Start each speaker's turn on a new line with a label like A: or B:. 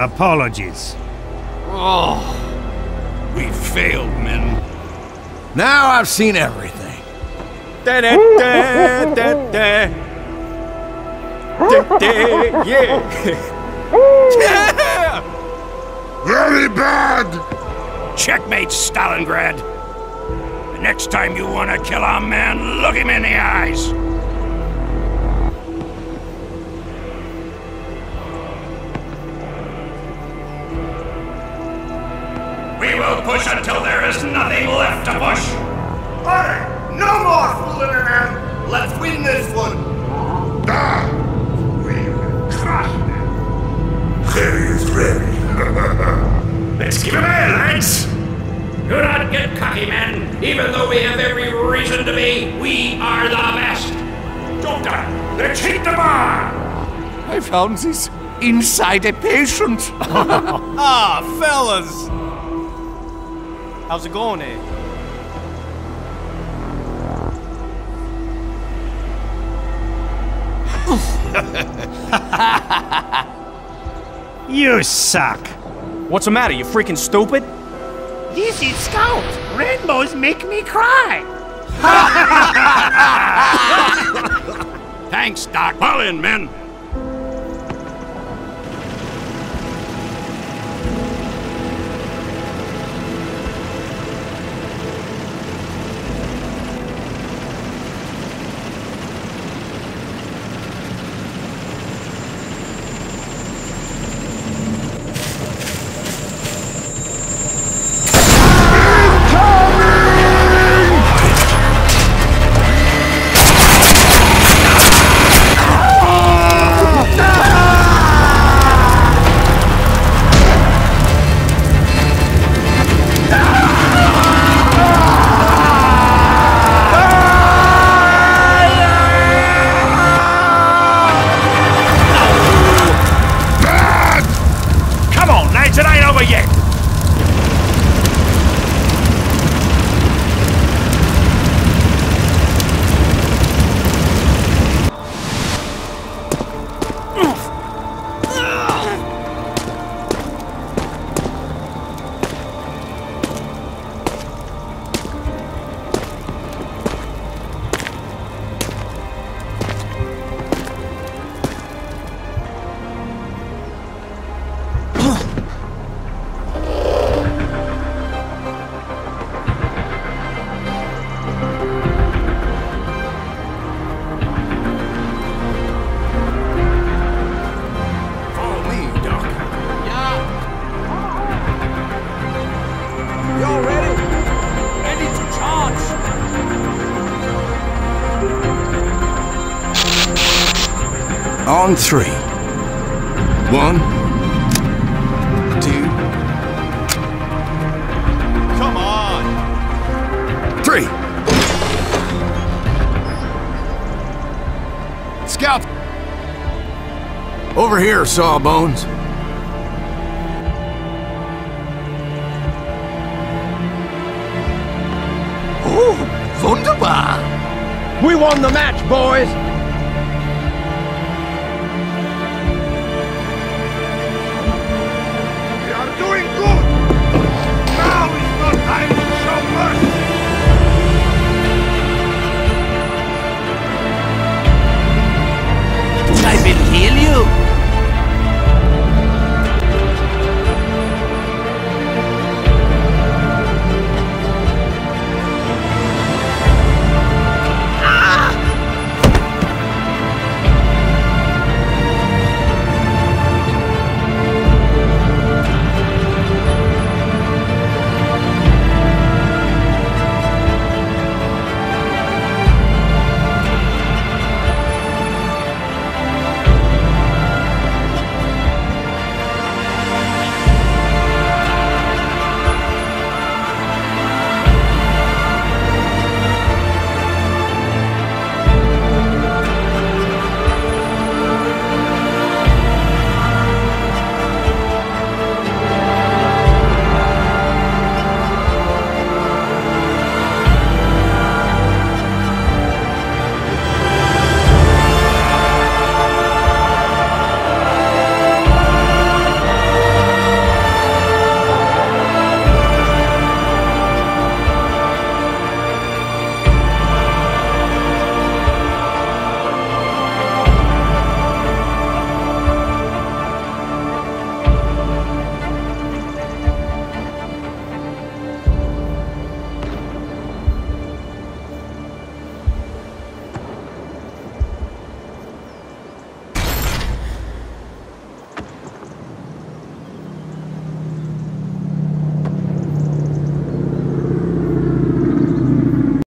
A: Apologies.
B: Oh, we failed, men.
C: Now I've seen everything.
B: Da da da da da. Da da, yeah. yeah!
D: Very bad!
E: Checkmate, Stalingrad. The next time you want to kill a man, look him in the eyes. Will push until there is nothing left to push.
D: Hey, no more fooling around! Let's win this one! Ah! We will crush them! Harry is ready.
E: Let's give him air, lads! Do not get cocky, men. Even though we have every reason to be, we are the best. Doctor, let's hit the bar!
C: I found this inside a patient.
B: Ah, fellas! How's it going eh?
A: You suck.
B: What's the matter? You freaking stupid?
A: This is Scout. Rainbows make me cry.
E: Thanks, Doc. Fall in, men.
C: On three. One, two,
B: Come on!
C: three. Scout. Over here, Sawbones. Oh, wunderbar.
F: We won the match, boys!